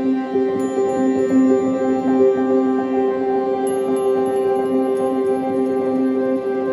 Thank you.